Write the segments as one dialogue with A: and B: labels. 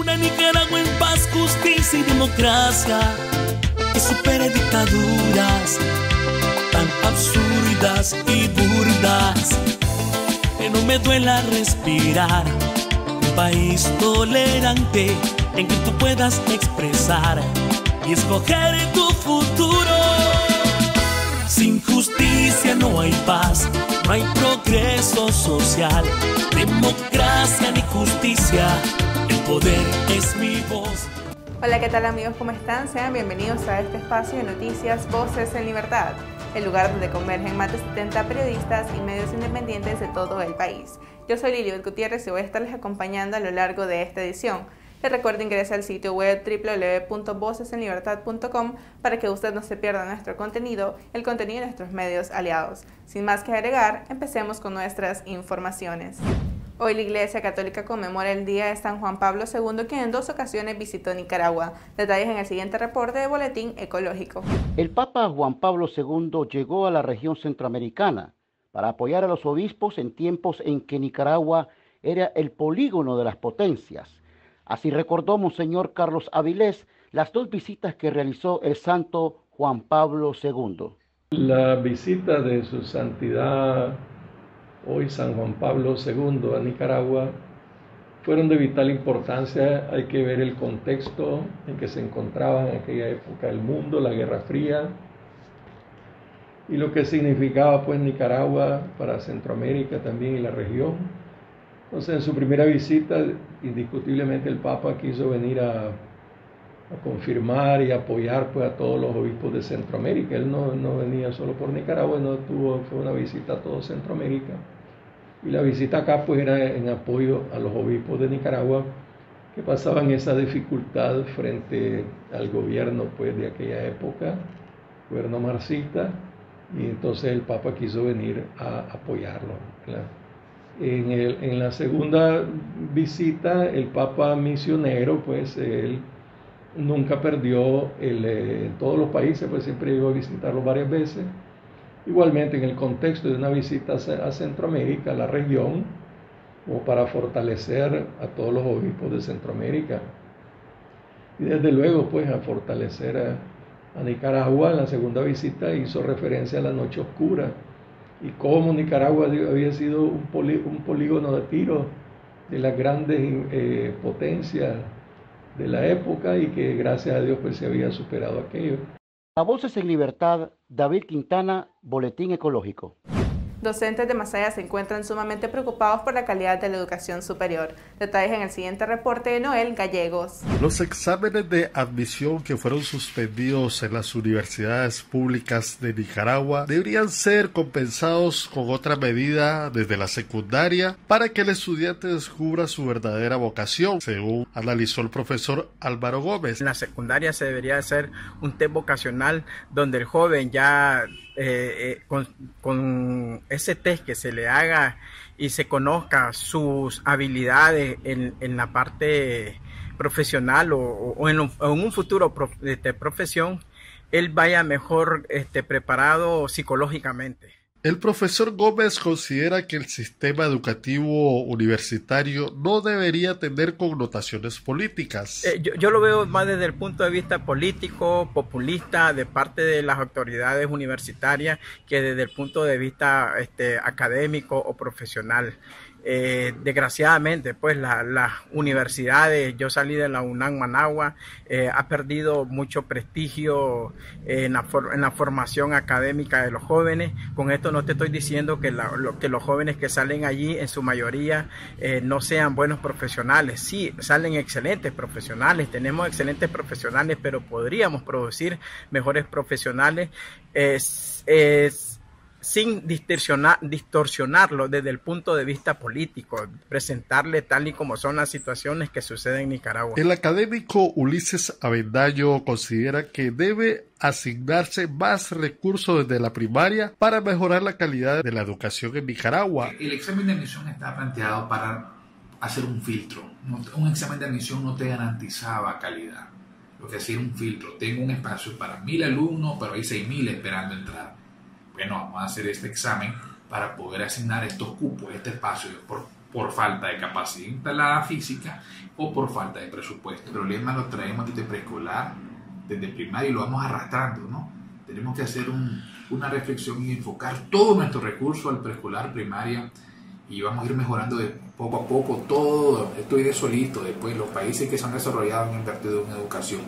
A: Una Nicaragua en paz, justicia y democracia que supere dictaduras tan absurdas y burdas que no me duela respirar. Un país tolerante en que tú puedas expresar y escoger tu futuro. Sin justicia no hay paz, no hay progreso social, democracia ni justicia, poder es mi voz.
B: Hola, ¿qué tal amigos? ¿Cómo están? Sean bienvenidos a este espacio de noticias Voces en Libertad, el lugar donde convergen más de 70 periodistas y medios independientes de todo el país. Yo soy Liliot Gutiérrez y voy a estarles acompañando a lo largo de esta edición. Les recuerdo ingresar al sitio web www.vocesenlibertad.com para que usted no se pierda nuestro contenido, el contenido de nuestros medios aliados. Sin más que agregar, empecemos con nuestras informaciones. Hoy la Iglesia Católica conmemora el Día de San Juan Pablo II, quien en dos ocasiones visitó Nicaragua. Detalles en el siguiente reporte de Boletín Ecológico.
C: El Papa Juan Pablo II llegó a la región centroamericana para apoyar a los obispos en tiempos en que Nicaragua era el polígono de las potencias Así recordó Monseñor Carlos Avilés las dos visitas que realizó el santo Juan Pablo II.
D: La visita de su santidad, hoy San Juan Pablo II, a Nicaragua, fueron de vital importancia. Hay que ver el contexto en que se encontraba en aquella época el mundo, la Guerra Fría, y lo que significaba pues Nicaragua para Centroamérica también y la región entonces, en su primera visita, indiscutiblemente el Papa quiso venir a, confirmar y apoyar pues, a todos los obispos de Centroamérica. Él no, venía solo por Nicaragua, no tuvo, fue una visita a todo Centroamérica. Y la visita acá pues era en apoyo a los obispos de Nicaragua que pasaban esa dificultad frente al gobierno pues de aquella época, gobierno marxista, y entonces el Papa quiso venir a apoyarlo. En, el, en, la segunda visita, el Papa misionero, pues él nunca perdió el, eh, todos los países, pues siempre iba a visitarlo varias veces. Igualmente en el contexto de una visita a Centroamérica, a la región, como para fortalecer a todos los obispos de Centroamérica. Y desde luego, pues a fortalecer a, a Nicaragua, en la segunda visita hizo referencia a la noche oscura y cómo Nicaragua había sido un, polígono de tiro de las grandes eh, potencias de la época y que gracias a Dios pues se había superado aquello.
C: A Voces en Libertad, David Quintana, Boletín Ecológico.
B: Docentes de Masaya se encuentran sumamente preocupados por la calidad de la educación superior. Detalles en el siguiente reporte de Noel Gallegos.
E: Los exámenes de admisión que fueron suspendidos en las universidades públicas de Nicaragua deberían ser compensados con otra medida desde la secundaria para que el estudiante descubra su verdadera vocación, según analizó el profesor Álvaro Gómez.
F: En la secundaria se debería hacer un test vocacional donde el joven ya eh, eh, con, ese test que se le haga y se conozca sus habilidades en, en la parte profesional o, en, un futuro de este, profesión, él vaya mejor este, preparado psicológicamente.
E: El profesor Gómez considera que el sistema educativo universitario no debería tener connotaciones políticas.
F: Eh, yo, lo veo más desde el punto de vista político, populista, de parte de las autoridades universitarias, que desde el punto de vista este, académico o profesional. Eh, desgraciadamente, pues las universidades, yo salí de la UNAM Managua, eh, ha perdido mucho prestigio en, la en, la formación académica de los jóvenes. Con esto no te estoy diciendo que, los jóvenes que salen allí, en su mayoría, eh, no sean buenos profesionales. Sí, salen excelentes profesionales, tenemos excelentes profesionales, pero podríamos producir mejores profesionales. es sin distorsionar, distorsionarlo desde el punto de vista político, presentarle tal y como son las situaciones que suceden en Nicaragua.
E: El académico Ulises Avendaño considera que debe asignarse más recursos desde la primaria para mejorar la calidad de la educación en Nicaragua.
G: El examen de admisión está planteado para hacer un filtro. Un examen de admisión no te garantizaba calidad. Lo que hacía un filtro. Tengo un espacio para mil alumnos, pero hay seis mil esperando entrar bueno, vamos a hacer este examen para poder asignar estos cupos, este espacio, por por falta de capacidad instalada física o por falta de presupuesto. El problema lo traemos desde preescolar, desde primaria y lo vamos arrastrando, ¿no? Tenemos que hacer una reflexión y enfocar todo nuestro recurso al preescolar, primaria y vamos a ir mejorando de poco a poco todo. Esto iré solito. Después, los países que se han desarrollado han invertido en educación.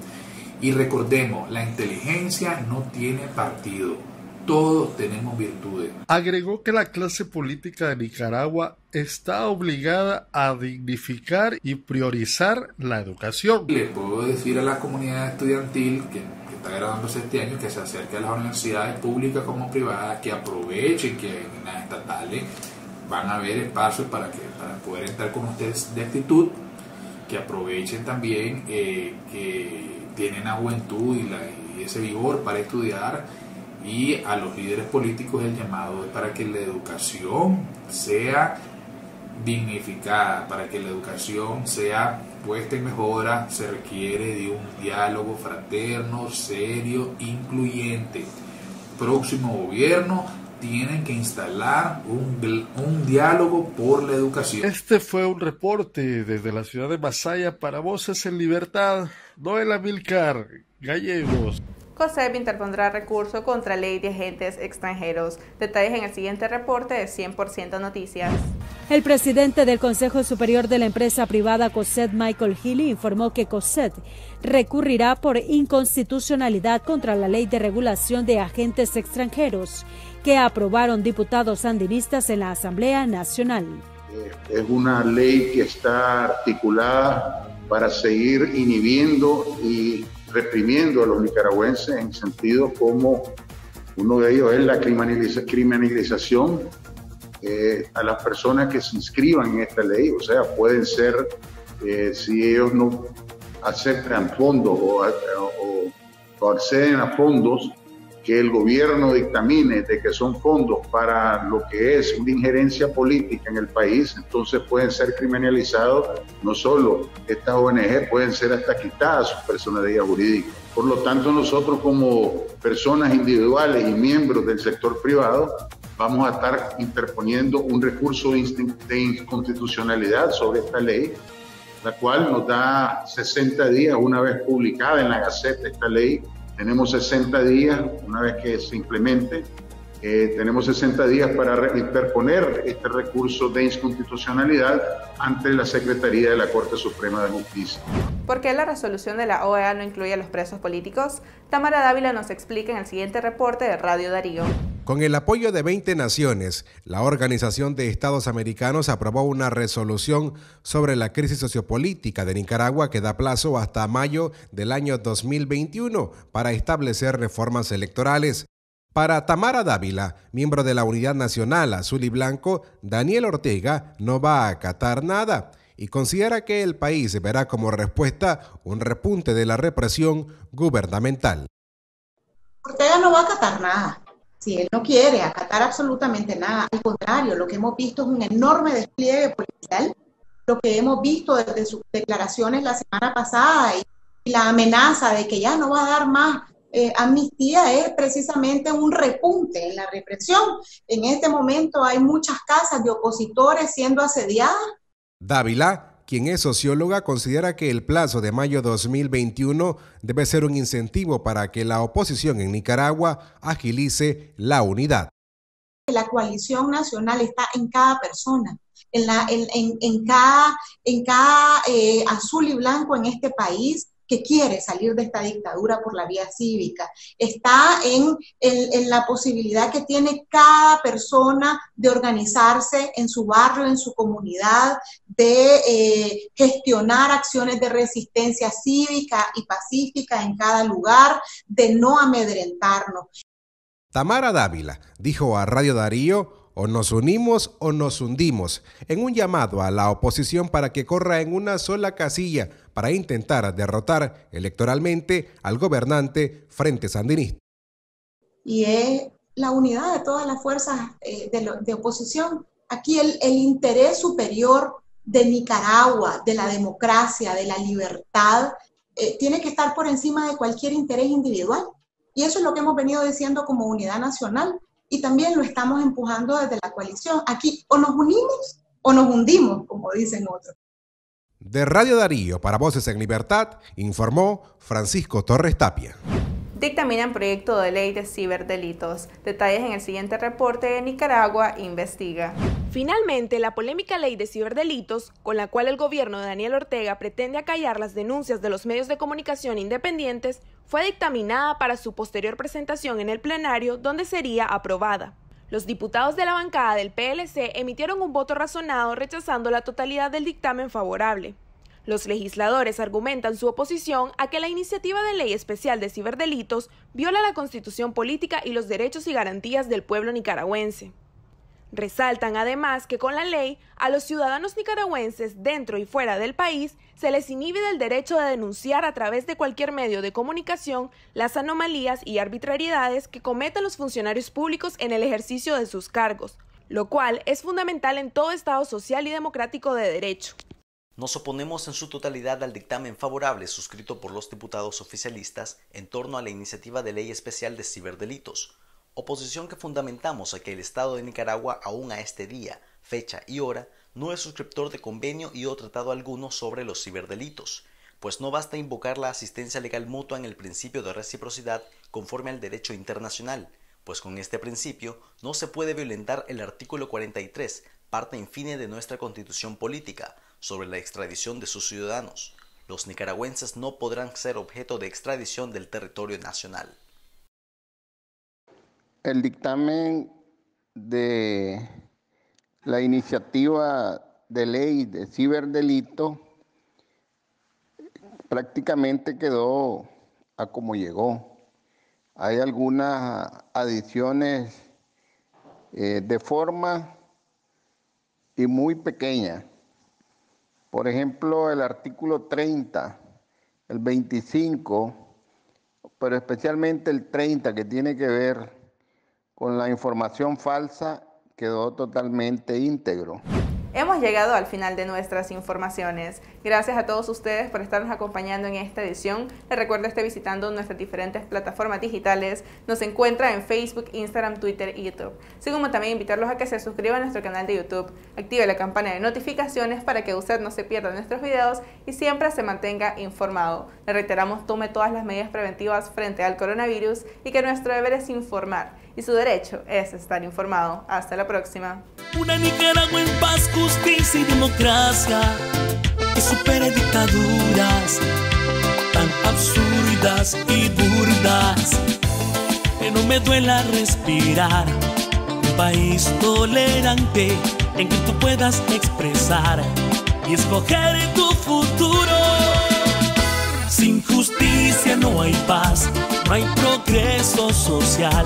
G: Y recordemos, la inteligencia no tiene partido. Todos tenemos virtudes.
E: Agregó que la clase política de Nicaragua está obligada a dignificar y priorizar la educación.
G: Le puedo decir a la comunidad estudiantil que, que está graduándose este año que se acerque a las universidades públicas como privadas, que aprovechen que en las estatales van a haber espacios para, que, para poder entrar con ustedes de actitud, que aprovechen también eh, que tienen la juventud y, la, y ese vigor para estudiar y a los líderes políticos el llamado es para que la educación sea dignificada, para que la educación sea puesta en mejora, se requiere de un diálogo fraterno, serio, incluyente. Próximo gobierno tienen que instalar un, un, diálogo por la educación.
E: Este fue un reporte desde la ciudad de Masaya para Voces en Libertad. Noel Milcar, Gallegos.
B: COSEP interpondrá recurso contra ley de agentes extranjeros. Detalles en el siguiente reporte de 100% Noticias.
H: El presidente del Consejo Superior de la empresa privada COSET, Michael Healy, informó que COSET recurrirá por inconstitucionalidad contra la ley de regulación de agentes extranjeros que aprobaron diputados sandinistas en la Asamblea Nacional.
I: Es una ley que está articulada para seguir inhibiendo y reprimiendo a los nicaragüenses en sentido como uno de ellos es la criminalización eh, a las personas que se inscriban en esta ley, o sea, pueden ser, eh, si ellos no aceptan fondos o, o acceden a fondos, que el gobierno dictamine de que son fondos para lo que es una injerencia política en el país, entonces pueden ser criminalizados no solo estas ONG, pueden ser hasta quitadas su personalidad jurídica. Por lo tanto, nosotros como personas individuales y miembros del sector privado vamos a estar interponiendo un recurso de inconstitucionalidad sobre esta ley, la cual nos da 60 días una vez publicada en la Gaceta esta ley tenemos 60 días, una vez que se implemente, eh, tenemos 60 días para interponer este recurso de inconstitucionalidad ante la Secretaría de la Corte Suprema de Justicia.
B: ¿Por qué la resolución de la OEA no incluye a los presos políticos? Tamara Dávila nos explica en el siguiente reporte de Radio Darío.
J: Con el apoyo de 20 naciones, la Organización de Estados Americanos aprobó una resolución sobre la crisis sociopolítica de Nicaragua que da plazo hasta mayo del año 2021 para establecer reformas electorales. Para Tamara Dávila, miembro de la Unidad Nacional Azul y Blanco, Daniel Ortega no va a acatar nada y considera que el país verá como respuesta un repunte de la represión gubernamental.
K: Ortega no va a acatar nada si él no quiere acatar absolutamente nada, al contrario, lo que hemos visto es un enorme despliegue policial, lo que hemos visto desde sus declaraciones la semana pasada y, la amenaza de que ya no va a dar más eh, amnistía es precisamente un repunte en la represión. En este momento hay muchas casas de opositores siendo asediadas.
J: Dávila quien es socióloga, considera que el plazo de mayo 2021 debe ser un incentivo para que la oposición en Nicaragua agilice la unidad.
K: La coalición nacional está en cada persona, en, la, en, cada, en cada eh, azul y blanco en este país que quiere salir de esta dictadura por la vía cívica. Está en, la posibilidad que tiene cada persona de organizarse en su barrio, en su comunidad, de eh, gestionar acciones de resistencia cívica y pacífica en cada lugar, de no amedrentarnos.
J: Tamara Dávila dijo a Radio Darío o nos unimos o nos hundimos, en un llamado a la oposición para que corra en una sola casilla para intentar derrotar electoralmente al gobernante Frente Sandinista.
K: Y es la unidad de todas las fuerzas eh, de, oposición. Aquí el, interés superior de Nicaragua, de la democracia, de la libertad, eh, tiene que estar por encima de cualquier interés individual. Y eso es lo que hemos venido diciendo como unidad nacional y también lo estamos empujando desde la coalición. Aquí o nos unimos o nos hundimos, como dicen otros.
J: De Radio Darío para Voces en Libertad, informó Francisco Torres Tapia.
B: Dictaminan proyecto de ley de ciberdelitos. Detalles en el siguiente reporte de Nicaragua Investiga.
L: Finalmente, la polémica ley de ciberdelitos, con la cual el gobierno de Daniel Ortega pretende acallar las denuncias de los medios de comunicación independientes, fue dictaminada para su posterior presentación en el plenario, donde sería aprobada. Los diputados de la bancada del PLC emitieron un voto razonado rechazando la totalidad del dictamen favorable. Los legisladores argumentan su oposición a que la iniciativa de ley especial de ciberdelitos viola la constitución política y los derechos y garantías del pueblo nicaragüense. Resaltan además que con la ley a los ciudadanos nicaragüenses dentro y fuera del país se les inhibe del derecho de denunciar a través de cualquier medio de comunicación las anomalías y arbitrariedades que cometen los funcionarios públicos en el ejercicio de sus cargos, lo cual es fundamental en todo Estado social y democrático de derecho.
M: Nos oponemos en su totalidad al dictamen favorable suscrito por los diputados oficialistas en torno a la iniciativa de ley especial de ciberdelitos, oposición que fundamentamos a que el Estado de Nicaragua aún a este día, fecha y hora no es suscriptor de convenio y o tratado alguno sobre los ciberdelitos, pues no basta invocar la asistencia legal mutua en el principio de reciprocidad conforme al derecho internacional, pues con este principio no se puede violentar el artículo 43, parte infine de nuestra constitución política, sobre la extradición de sus ciudadanos. Los nicaragüenses no podrán ser objeto de extradición del territorio nacional.
N: El dictamen de la iniciativa de ley de ciberdelito prácticamente quedó a como llegó. Hay algunas adiciones eh, de forma y muy pequeñas. Por ejemplo, el artículo 30, el 25, pero especialmente el 30 que tiene que ver con la información falsa quedó totalmente íntegro.
B: Hemos llegado al final de nuestras informaciones. Gracias a todos ustedes por estarnos acompañando en esta edición. Les recuerdo estar visitando nuestras diferentes plataformas digitales. Nos encuentra en Facebook, Instagram, Twitter y YouTube. Así como también invitarlos a que se suscriban a nuestro canal de YouTube, active la campana de notificaciones para que usted no se pierda nuestros videos y siempre se mantenga informado. Le reiteramos, tome todas las medidas preventivas frente al coronavirus y que nuestro deber es informar y su derecho es estar informado. Hasta la próxima.
A: Una Nicaragua en paz, justicia y democracia que supere dictaduras tan absurdas y burdas que no me duela respirar. Un país tolerante en que tú puedas expresar y escoger tu futuro. Sin justicia no hay paz, no hay progreso social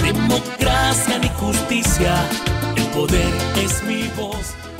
A: democracia ni justicia, el poder es mi voz.